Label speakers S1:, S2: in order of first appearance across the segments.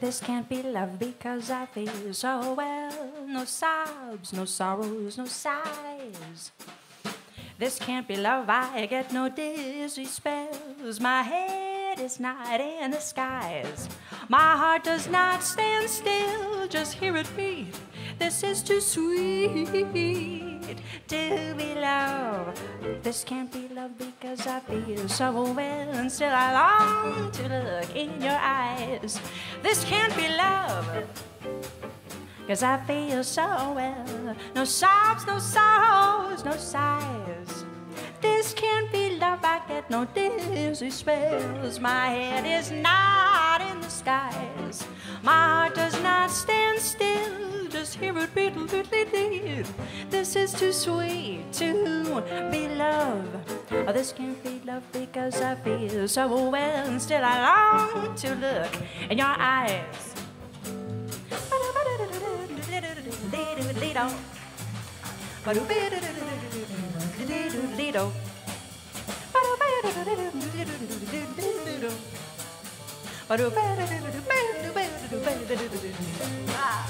S1: This can't be love because I feel so well. No sobs, no sorrows, no sighs. This can't be love, I get no dizzy spells. My head is not in the skies. My heart does not stand still, just hear it beat. This is too sweet to be love. This can't be love because I feel so well, and still I long to look in your eyes. This can't be love. Cause I feel so well. No sobs, no sorrows, no sighs. This can't be love, I get no dizzy spells. My head is not in the skies. My heart does not stand still. This is too sweet to be love. Oh, this can't be love because I feel so well. And still I long to look in your eyes. That's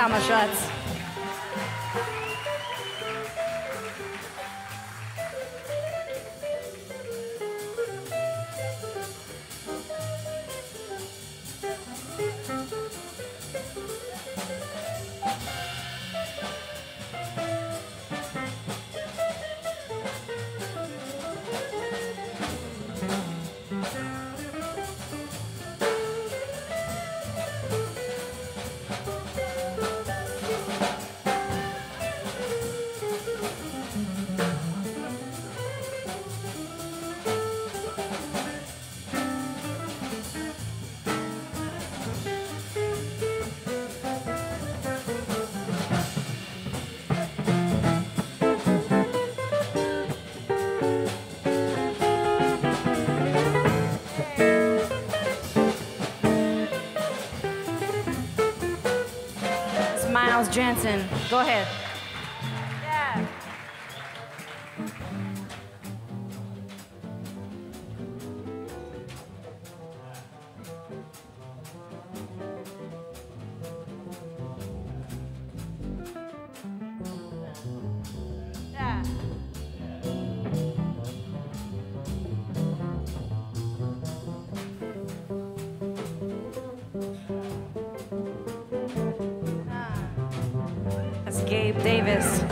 S1: Shutts. It's Jensen. Go ahead. Gabe Davis.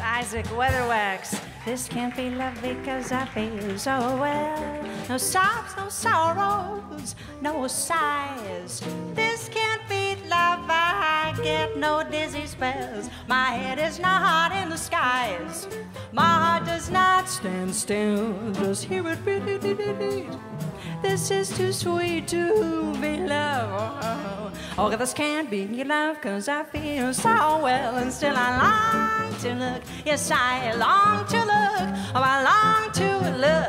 S1: Izaak Weatherwax. This can't be love because I feel so well. No sobs, no sorrows, no sighs. This can't be love. I get no dizzy spells. My head is not in the skies. My heart does not stand still. Just hear it beat. This is too sweet to be love. Oh, this can't be your love cause I feel so well and still I long to look. Yes, I long to look. Oh, I long to look